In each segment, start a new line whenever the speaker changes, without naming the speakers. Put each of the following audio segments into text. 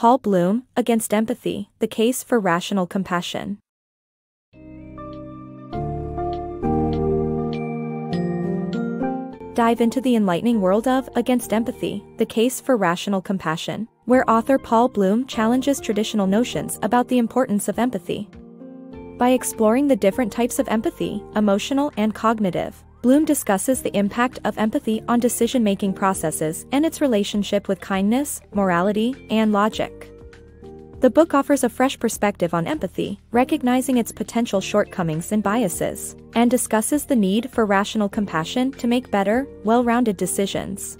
Paul Bloom, Against Empathy, The Case for Rational Compassion. Dive into the enlightening world of Against Empathy, The Case for Rational Compassion, where author Paul Bloom challenges traditional notions about the importance of empathy. By exploring the different types of empathy, emotional and cognitive, Bloom discusses the impact of empathy on decision-making processes and its relationship with kindness, morality, and logic. The book offers a fresh perspective on empathy, recognizing its potential shortcomings and biases, and discusses the need for rational compassion to make better, well-rounded decisions.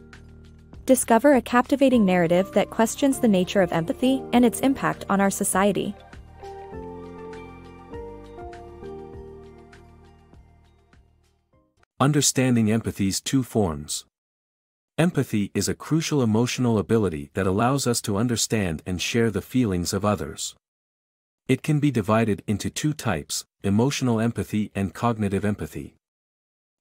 Discover a captivating narrative that questions the nature of empathy and its impact on our society.
Understanding empathy's two forms. Empathy is a crucial emotional ability that allows us to understand and share the feelings of others. It can be divided into two types, emotional empathy and cognitive empathy.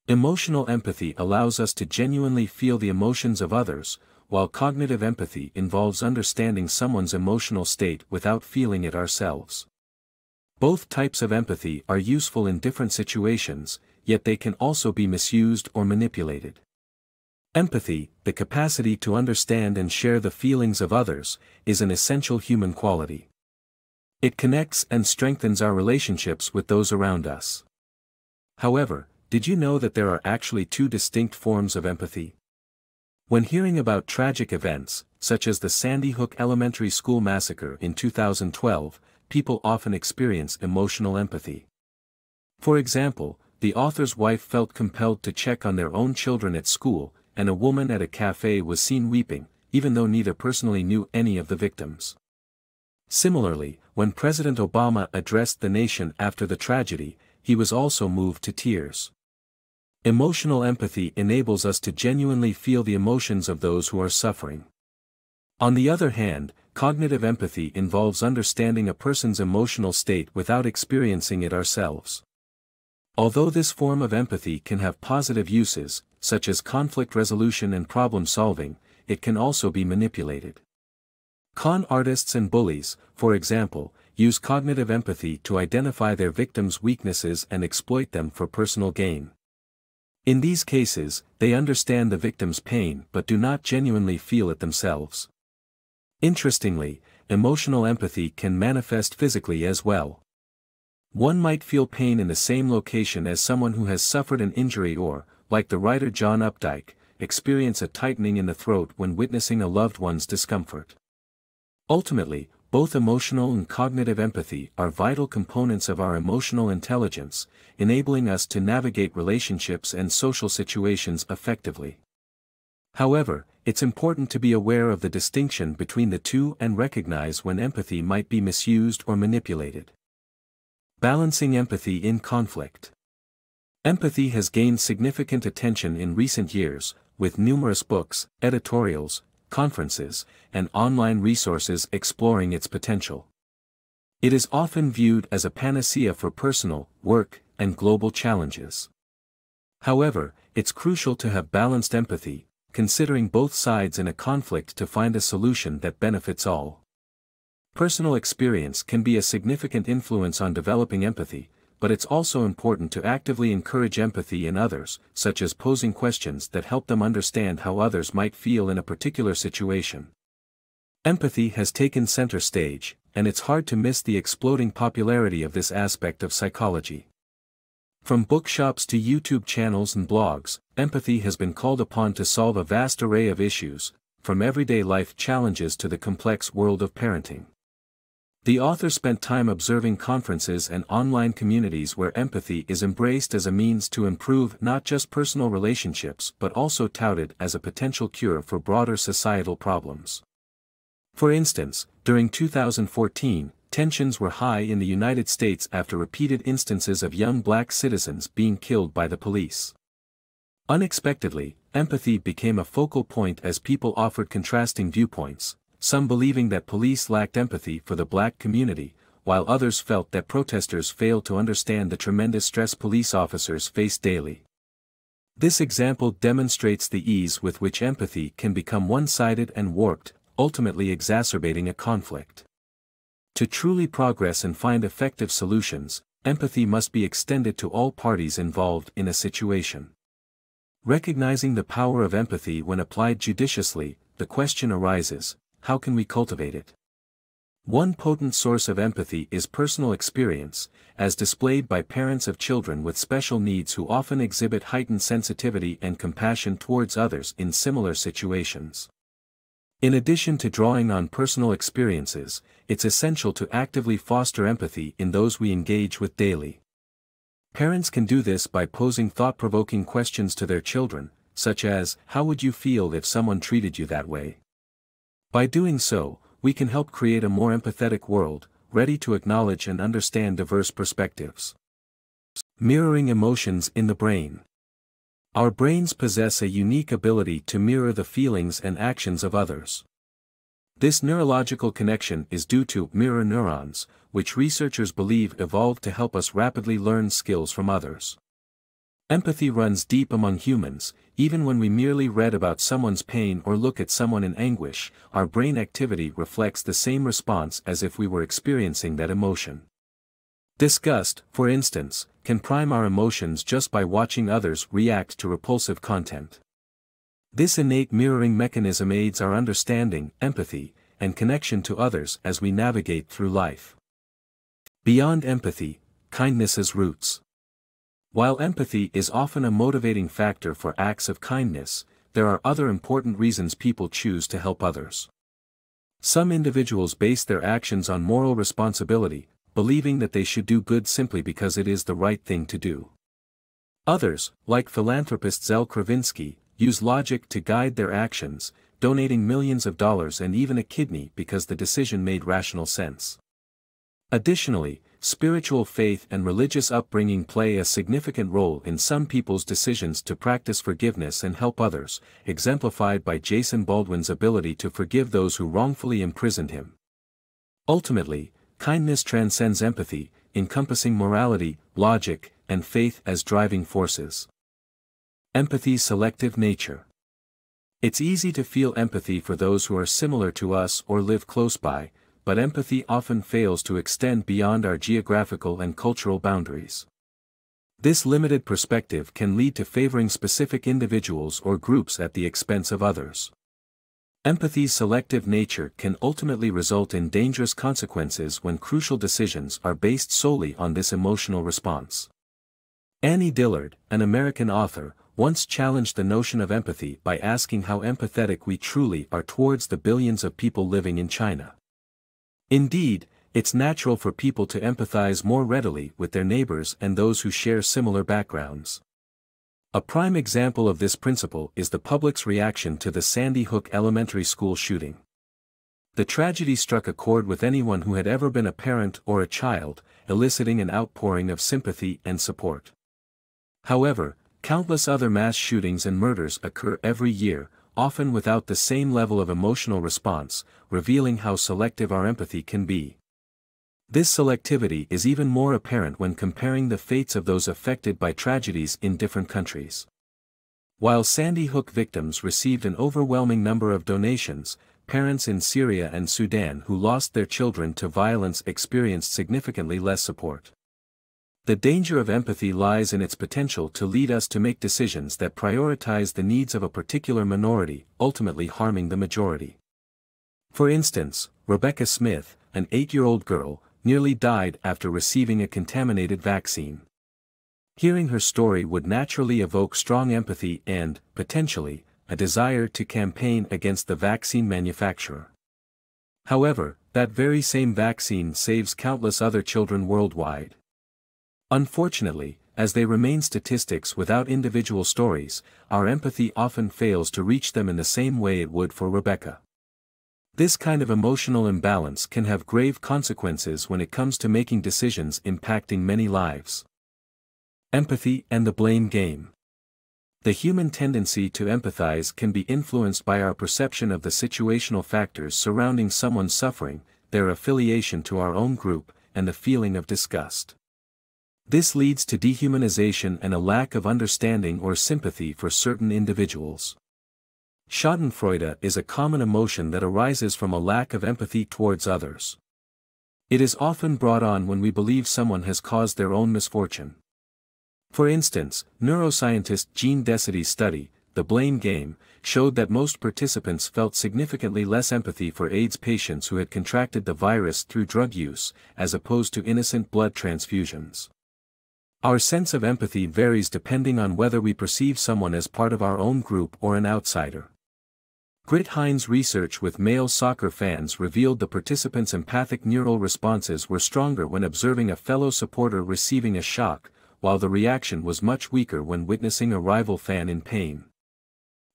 Emotional empathy allows us to genuinely feel the emotions of others, while cognitive empathy involves understanding someone's emotional state without feeling it ourselves. Both types of empathy are useful in different situations, yet they can also be misused or manipulated. Empathy, the capacity to understand and share the feelings of others, is an essential human quality. It connects and strengthens our relationships with those around us. However, did you know that there are actually two distinct forms of empathy? When hearing about tragic events, such as the Sandy Hook Elementary School massacre in 2012, people often experience emotional empathy. For example, the author's wife felt compelled to check on their own children at school, and a woman at a cafe was seen weeping, even though neither personally knew any of the victims. Similarly, when President Obama addressed the nation after the tragedy, he was also moved to tears. Emotional empathy enables us to genuinely feel the emotions of those who are suffering. On the other hand, cognitive empathy involves understanding a person's emotional state without experiencing it ourselves. Although this form of empathy can have positive uses, such as conflict resolution and problem solving, it can also be manipulated. Con artists and bullies, for example, use cognitive empathy to identify their victims' weaknesses and exploit them for personal gain. In these cases, they understand the victim's pain but do not genuinely feel it themselves. Interestingly, emotional empathy can manifest physically as well. One might feel pain in the same location as someone who has suffered an injury or, like the writer John Updike, experience a tightening in the throat when witnessing a loved one's discomfort. Ultimately, both emotional and cognitive empathy are vital components of our emotional intelligence, enabling us to navigate relationships and social situations effectively. However, it's important to be aware of the distinction between the two and recognize when empathy might be misused or manipulated. Balancing empathy in conflict. Empathy has gained significant attention in recent years, with numerous books, editorials, conferences, and online resources exploring its potential. It is often viewed as a panacea for personal, work, and global challenges. However, it's crucial to have balanced empathy, considering both sides in a conflict to find a solution that benefits all. Personal experience can be a significant influence on developing empathy, but it's also important to actively encourage empathy in others, such as posing questions that help them understand how others might feel in a particular situation. Empathy has taken center stage, and it's hard to miss the exploding popularity of this aspect of psychology. From bookshops to YouTube channels and blogs, empathy has been called upon to solve a vast array of issues, from everyday life challenges to the complex world of parenting. The author spent time observing conferences and online communities where empathy is embraced as a means to improve not just personal relationships but also touted as a potential cure for broader societal problems. For instance, during 2014, tensions were high in the United States after repeated instances of young black citizens being killed by the police. Unexpectedly, empathy became a focal point as people offered contrasting viewpoints, some believing that police lacked empathy for the black community, while others felt that protesters failed to understand the tremendous stress police officers face daily. This example demonstrates the ease with which empathy can become one-sided and warped, ultimately exacerbating a conflict. To truly progress and find effective solutions, empathy must be extended to all parties involved in a situation. Recognizing the power of empathy when applied judiciously, the question arises, how can we cultivate it? One potent source of empathy is personal experience, as displayed by parents of children with special needs who often exhibit heightened sensitivity and compassion towards others in similar situations. In addition to drawing on personal experiences, it's essential to actively foster empathy in those we engage with daily. Parents can do this by posing thought-provoking questions to their children, such as, how would you feel if someone treated you that way? By doing so, we can help create a more empathetic world, ready to acknowledge and understand diverse perspectives. Mirroring emotions in the brain. Our brains possess a unique ability to mirror the feelings and actions of others. This neurological connection is due to mirror neurons, which researchers believe evolved to help us rapidly learn skills from others. Empathy runs deep among humans, even when we merely read about someone's pain or look at someone in anguish, our brain activity reflects the same response as if we were experiencing that emotion. Disgust, for instance, can prime our emotions just by watching others react to repulsive content. This innate mirroring mechanism aids our understanding, empathy, and connection to others as we navigate through life. Beyond empathy, kindness kindness's roots. While empathy is often a motivating factor for acts of kindness, there are other important reasons people choose to help others. Some individuals base their actions on moral responsibility, believing that they should do good simply because it is the right thing to do. Others, like philanthropist Zell Kravinsky, use logic to guide their actions, donating millions of dollars and even a kidney because the decision made rational sense. Additionally, spiritual faith and religious upbringing play a significant role in some people's decisions to practice forgiveness and help others, exemplified by Jason Baldwin's ability to forgive those who wrongfully imprisoned him. Ultimately, kindness transcends empathy, encompassing morality, logic, and faith as driving forces. Empathy's selective nature. It's easy to feel empathy for those who are similar to us or live close by, but empathy often fails to extend beyond our geographical and cultural boundaries. This limited perspective can lead to favoring specific individuals or groups at the expense of others. Empathy's selective nature can ultimately result in dangerous consequences when crucial decisions are based solely on this emotional response. Annie Dillard, an American author, once challenged the notion of empathy by asking how empathetic we truly are towards the billions of people living in China. Indeed, it's natural for people to empathize more readily with their neighbors and those who share similar backgrounds. A prime example of this principle is the public's reaction to the Sandy Hook Elementary School shooting. The tragedy struck a chord with anyone who had ever been a parent or a child, eliciting an outpouring of sympathy and support. However, countless other mass shootings and murders occur every year, often without the same level of emotional response, revealing how selective our empathy can be. This selectivity is even more apparent when comparing the fates of those affected by tragedies in different countries. While Sandy Hook victims received an overwhelming number of donations, parents in Syria and Sudan who lost their children to violence experienced significantly less support. The danger of empathy lies in its potential to lead us to make decisions that prioritize the needs of a particular minority, ultimately harming the majority. For instance, Rebecca Smith, an eight-year-old girl, nearly died after receiving a contaminated vaccine. Hearing her story would naturally evoke strong empathy and, potentially, a desire to campaign against the vaccine manufacturer. However, that very same vaccine saves countless other children worldwide. Unfortunately, as they remain statistics without individual stories, our empathy often fails to reach them in the same way it would for Rebecca. This kind of emotional imbalance can have grave consequences when it comes to making decisions impacting many lives. Empathy and the blame game. The human tendency to empathize can be influenced by our perception of the situational factors surrounding someone's suffering, their affiliation to our own group, and the feeling of disgust. This leads to dehumanization and a lack of understanding or sympathy for certain individuals. Schadenfreude is a common emotion that arises from a lack of empathy towards others. It is often brought on when we believe someone has caused their own misfortune. For instance, neuroscientist Jean Decety's study, The Blame Game, showed that most participants felt significantly less empathy for AIDS patients who had contracted the virus through drug use, as opposed to innocent blood transfusions. Our sense of empathy varies depending on whether we perceive someone as part of our own group or an outsider. Grit Hein's research with male soccer fans revealed the participants' empathic neural responses were stronger when observing a fellow supporter receiving a shock, while the reaction was much weaker when witnessing a rival fan in pain.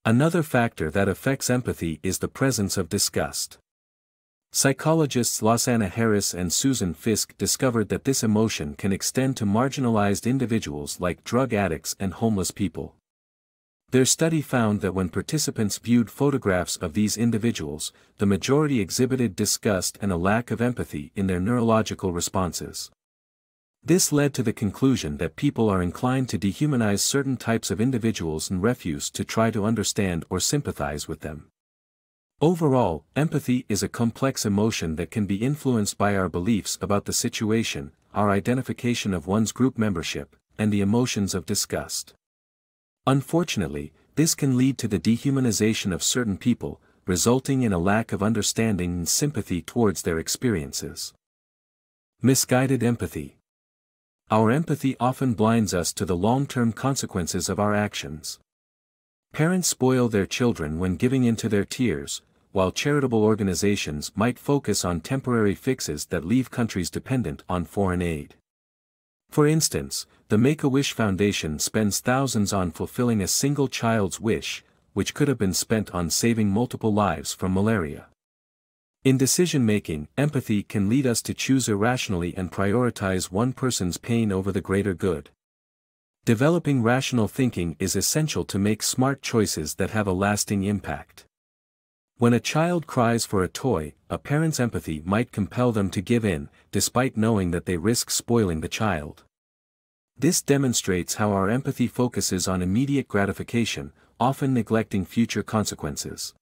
Another factor that affects empathy is the presence of disgust. Psychologists Lasana Harris and Susan Fiske discovered that this emotion can extend to marginalized individuals like drug addicts and homeless people. Their study found that when participants viewed photographs of these individuals, the majority exhibited disgust and a lack of empathy in their neurological responses. This led to the conclusion that people are inclined to dehumanize certain types of individuals and refuse to try to understand or sympathize with them. Overall, empathy is a complex emotion that can be influenced by our beliefs about the situation, our identification of one's group membership, and the emotions of disgust. Unfortunately, this can lead to the dehumanization of certain people, resulting in a lack of understanding and sympathy towards their experiences. Misguided empathy. Our empathy often blinds us to the long-term consequences of our actions. Parents spoil their children when giving in to their tears, while charitable organizations might focus on temporary fixes that leave countries dependent on foreign aid. For instance, the Make-A-Wish Foundation spends thousands on fulfilling a single child's wish, which could have been spent on saving multiple lives from malaria. In decision-making, empathy can lead us to choose irrationally and prioritize one person's pain over the greater good. Developing rational thinking is essential to make smart choices that have a lasting impact. When a child cries for a toy, a parent's empathy might compel them to give in, despite knowing that they risk spoiling the child. This demonstrates how our empathy focuses on immediate gratification, often neglecting future consequences.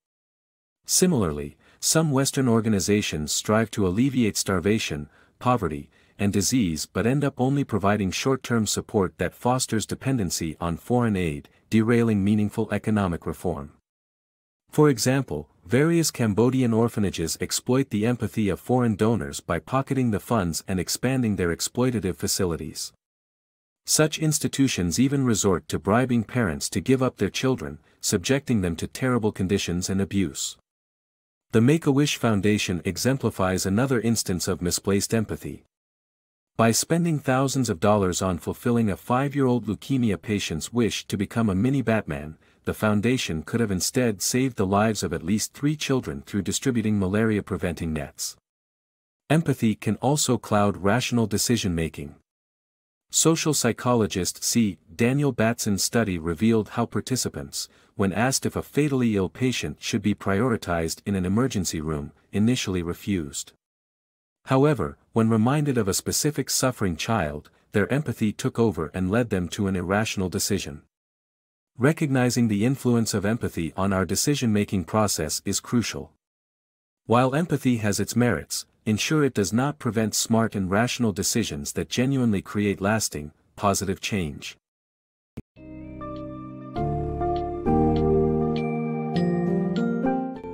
Similarly, some Western organizations strive to alleviate starvation, poverty, and disease but end up only providing short-term support that fosters dependency on foreign aid, derailing meaningful economic reform. For example, various Cambodian orphanages exploit the empathy of foreign donors by pocketing the funds and expanding their exploitative facilities. Such institutions even resort to bribing parents to give up their children, subjecting them to terrible conditions and abuse. The Make-A-Wish Foundation exemplifies another instance of misplaced empathy. By spending thousands of dollars on fulfilling a five-year-old leukemia patient's wish to become a mini Batman, the foundation could have instead saved the lives of at least three children through distributing malaria-preventing nets. Empathy can also cloud rational decision-making. Social psychologist C. Daniel Batson's study revealed how participants, when asked if a fatally ill patient should be prioritized in an emergency room, initially refused. However, when reminded of a specific suffering child, their empathy took over and led them to an irrational decision. Recognizing the influence of empathy on our decision-making process is crucial. While empathy has its merits, ensure it does not prevent smart and rational decisions that genuinely create lasting, positive change.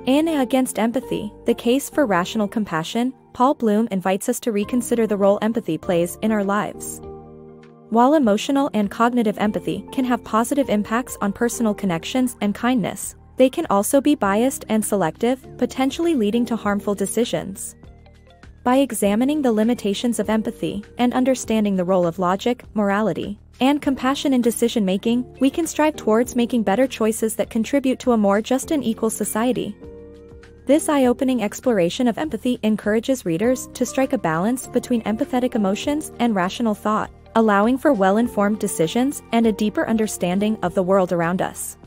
In Against Empathy, the case for rational compassion, Paul Bloom invites us to reconsider the role empathy plays in our lives. While emotional and cognitive empathy can have positive impacts on personal connections and kindness, they can also be biased and selective, potentially leading to harmful decisions. By examining the limitations of empathy and understanding the role of logic, morality, and compassion in decision making, we can strive towards making better choices that contribute to a more just and equal society. This eye opening exploration of empathy encourages readers to strike a balance between empathetic emotions and rational thought allowing for well-informed decisions and a deeper understanding of the world around us.